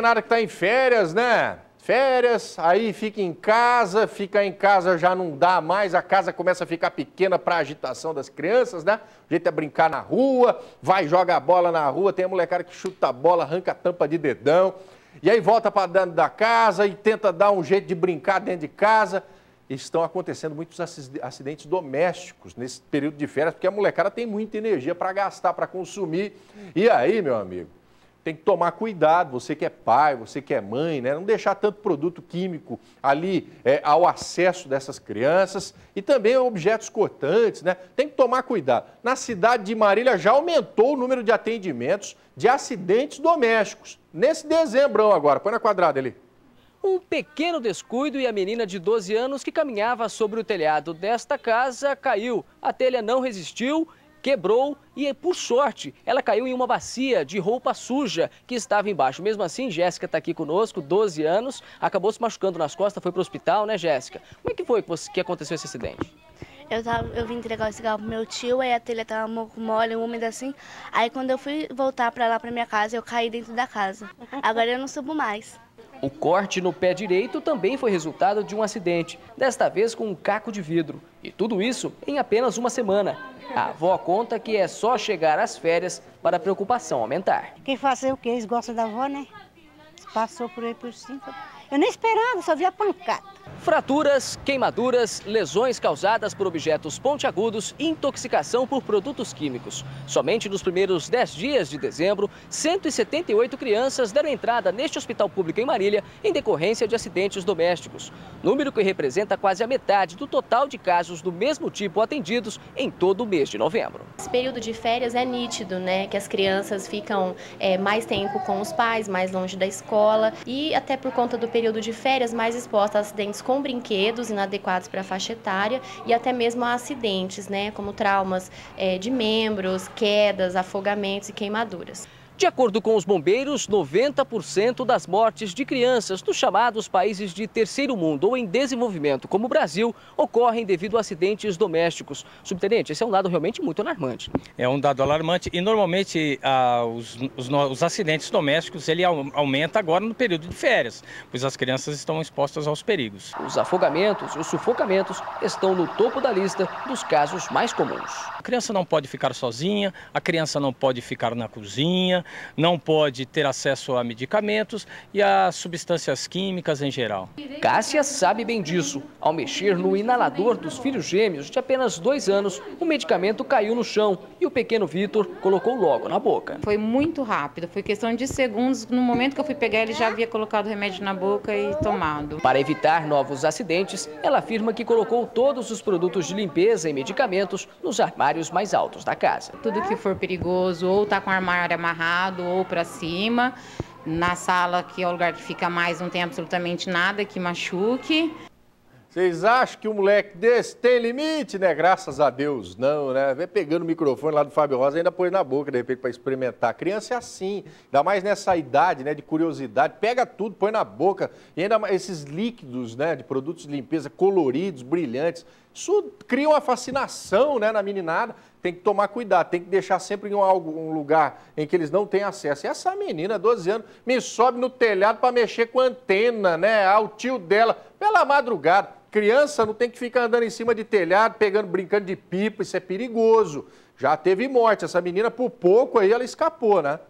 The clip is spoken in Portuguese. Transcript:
Nada que está em férias, né? Férias, aí fica em casa, fica em casa já não dá mais, a casa começa a ficar pequena para agitação das crianças, né? O jeito é brincar na rua, vai joga a bola na rua, tem a molecada que chuta a bola, arranca a tampa de dedão, e aí volta para dentro da casa e tenta dar um jeito de brincar dentro de casa. Estão acontecendo muitos acidentes domésticos nesse período de férias, porque a molecada tem muita energia para gastar, para consumir. E aí, meu amigo, tem que tomar cuidado, você que é pai, você que é mãe, né? não deixar tanto produto químico ali é, ao acesso dessas crianças e também objetos cortantes, né? Tem que tomar cuidado. Na cidade de Marília já aumentou o número de atendimentos de acidentes domésticos. Nesse dezembro agora, põe na quadrada ali. Um pequeno descuido e a menina de 12 anos que caminhava sobre o telhado desta casa caiu. A telha não resistiu quebrou e, por sorte, ela caiu em uma bacia de roupa suja que estava embaixo. Mesmo assim, Jéssica está aqui conosco, 12 anos, acabou se machucando nas costas, foi para o hospital, né, Jéssica? Como é que foi que, aconteceu esse acidente? Eu, tava, eu vim entregar o cigarro pro meu tio, aí a telha tava mole, úmida assim. Aí quando eu fui voltar para lá para minha casa, eu caí dentro da casa. Agora eu não subo mais. O corte no pé direito também foi resultado de um acidente, desta vez com um caco de vidro. E tudo isso em apenas uma semana. A avó conta que é só chegar às férias para a preocupação aumentar. Quem fazer o quê? Eles gostam da avó, né? Passou por aí por cima. Eu nem esperava, só vi a pancada. Fraturas, queimaduras, lesões causadas por objetos pontiagudos e intoxicação por produtos químicos. Somente nos primeiros 10 dias de dezembro, 178 crianças deram entrada neste hospital público em Marília em decorrência de acidentes domésticos. Número que representa quase a metade do total de casos do mesmo tipo atendidos em todo o mês de novembro. Esse período de férias é nítido, né? Que as crianças ficam é, mais tempo com os pais, mais longe da escola e até por conta do período de férias mais expostas a acidentes com brinquedos inadequados para a faixa etária e até mesmo a acidentes, né, como traumas é, de membros, quedas, afogamentos e queimaduras. De acordo com os bombeiros, 90% das mortes de crianças dos chamados países de terceiro mundo ou em desenvolvimento, como o Brasil, ocorrem devido a acidentes domésticos. Subtenente, esse é um dado realmente muito alarmante. É um dado alarmante e normalmente ah, os, os, os, acidentes domésticos ele aumenta agora no período de férias, pois as crianças estão expostas aos perigos. Os afogamentos e os sufocamentos estão no topo da lista dos casos mais comuns. A criança não pode ficar sozinha, a criança não pode ficar na cozinha, não pode ter acesso a medicamentos e a substâncias químicas em geral. Cássia sabe bem disso. Ao mexer no inalador dos filhos gêmeos de apenas dois anos, o medicamento caiu no chão e o pequeno Vitor colocou logo na boca. Foi muito rápido, foi questão de segundos. No momento que eu fui pegar, ele já havia colocado o remédio na boca e tomado. Para evitar novos acidentes, ela afirma que colocou todos os produtos de limpeza e medicamentos nos armários mais altos da casa. Tudo que for perigoso ou está com o armário amarrado, lado ou para cima. Na sala, que é o lugar que fica mais, não tem absolutamente nada que machuque. Vocês acham que um moleque desse tem limite, né? Graças a Deus, não, né? Vem pegando o microfone lá do Fábio Rosa ainda põe na boca, de repente, para experimentar. Criança é assim, ainda mais nessa idade, né, de curiosidade. Pega tudo, põe na boca. E ainda esses líquidos, né, de produtos de limpeza coloridos, brilhantes. Isso cria uma fascinação, né, na meninada. Tem que tomar cuidado, tem que deixar sempre em um, lugar em que eles não têm acesso. E essa menina, 12 anos, me sobe no telhado para mexer com a antena, né? Ah, o tio dela, pela madrugada. Criança não tem que ficar andando em cima de telhado, pegando, brincando de pipa, isso é perigoso. Já teve morte. Essa menina, por pouco aí, ela escapou, né?